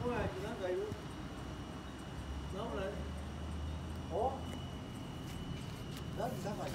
Không phải, chị nói vậy luôn. Nó lại. Ủa? Đó thì sao vậy?